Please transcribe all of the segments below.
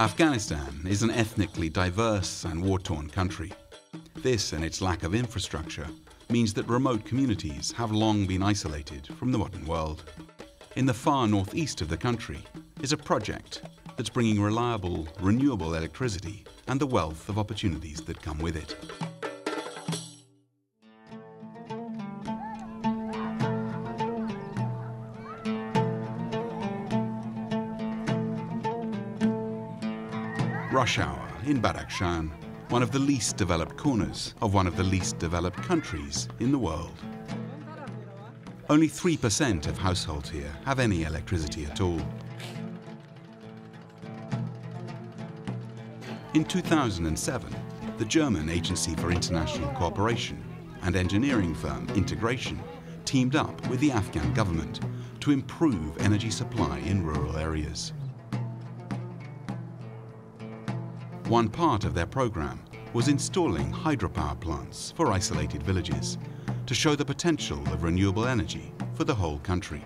Afghanistan is an ethnically diverse and war-torn country. This and its lack of infrastructure means that remote communities have long been isolated from the modern world. In the far northeast of the country is a project that's bringing reliable, renewable electricity and the wealth of opportunities that come with it. Rush hour in Badakhshan, one of the least developed corners of one of the least developed countries in the world. Only 3% of households here have any electricity at all. In 2007, the German Agency for International Cooperation and engineering firm Integration teamed up with the Afghan government to improve energy supply in rural areas. One part of their program was installing hydropower plants for isolated villages to show the potential of renewable energy for the whole country.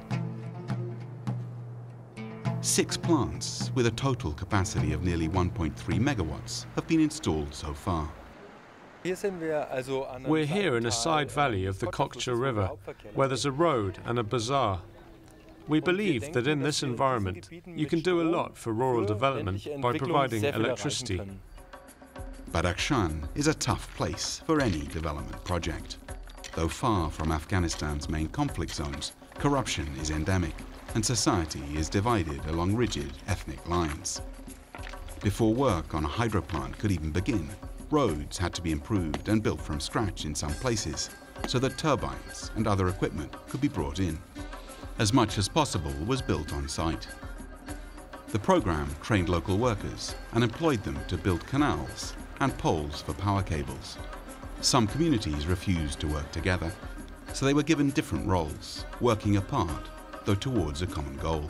Six plants with a total capacity of nearly 1.3 megawatts have been installed so far. We're here in a side valley of the Kokcha River, where there's a road and a bazaar. We believe that in this environment, you can do a lot for rural development by providing electricity. Badakhshan is a tough place for any development project. Though far from Afghanistan's main conflict zones, corruption is endemic and society is divided along rigid ethnic lines. Before work on a hydro plant could even begin, roads had to be improved and built from scratch in some places so that turbines and other equipment could be brought in. As much as possible was built on site. The program trained local workers and employed them to build canals and poles for power cables. Some communities refused to work together, so they were given different roles, working apart, though towards a common goal.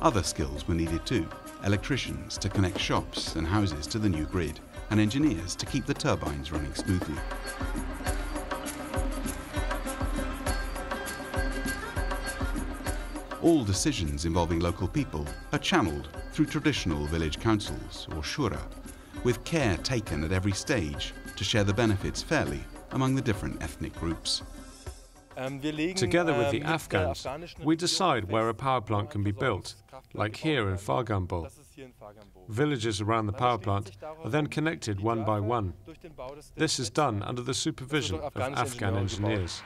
Other skills were needed too, electricians to connect shops and houses to the new grid, and engineers to keep the turbines running smoothly. All decisions involving local people are channeled through traditional village councils, or shura, with care taken at every stage to share the benefits fairly among the different ethnic groups. Together with the Afghans, we decide where a power plant can be built, like here in Fargambol. Villages around the power plant are then connected one by one. This is done under the supervision of Afghan engineers.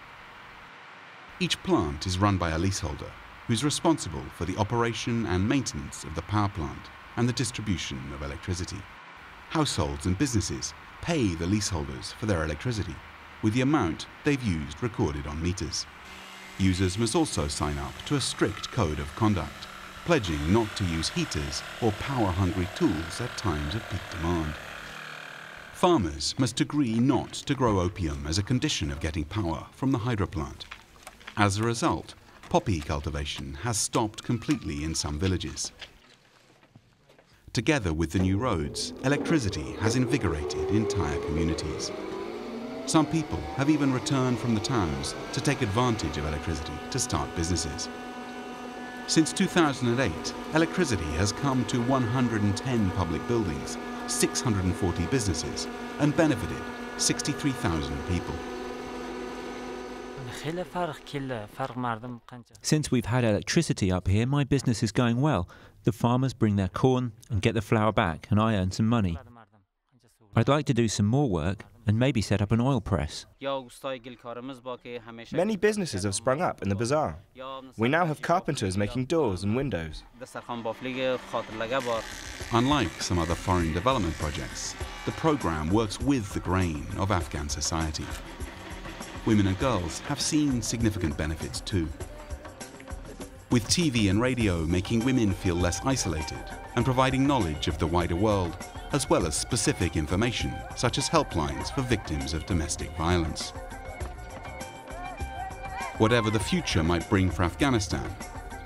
Each plant is run by a leaseholder who's responsible for the operation and maintenance of the power plant and the distribution of electricity. Households and businesses pay the leaseholders for their electricity, with the amount they've used recorded on meters. Users must also sign up to a strict code of conduct, pledging not to use heaters or power-hungry tools at times of peak demand. Farmers must agree not to grow opium as a condition of getting power from the hydro plant. As a result, poppy cultivation has stopped completely in some villages. Together with the new roads, electricity has invigorated entire communities. Some people have even returned from the towns to take advantage of electricity to start businesses. Since 2008, electricity has come to 110 public buildings, 640 businesses, and benefited 63,000 people. Since we've had electricity up here, my business is going well. The farmers bring their corn and get the flour back, and I earn some money. I'd like to do some more work and maybe set up an oil press. Many businesses have sprung up in the bazaar. We now have carpenters making doors and windows. Unlike some other foreign development projects, the program works with the grain of Afghan society. Women and girls have seen significant benefits too. With TV and radio making women feel less isolated and providing knowledge of the wider world, as well as specific information such as helplines for victims of domestic violence. Whatever the future might bring for Afghanistan,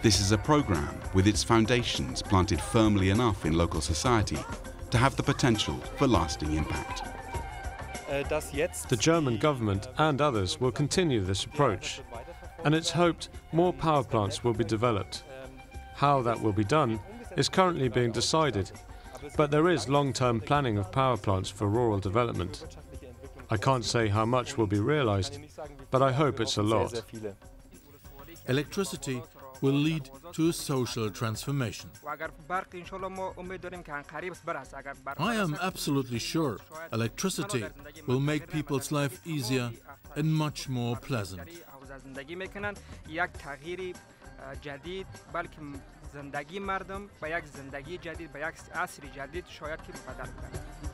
this is a program with its foundations planted firmly enough in local society to have the potential for lasting impact. Uh, the German government and others will continue this approach, and it's hoped more power plants will be developed. How that will be done is currently being decided, but there is long-term planning of power plants for rural development. I can't say how much will be realized, but I hope it's a lot. Electricity will lead to a social transformation. I am absolutely sure electricity will make people's life easier and much more pleasant. جدید بلکه زندگی مردم به یک زندگی جدید به یک عصر جدید شاید که بدل کنه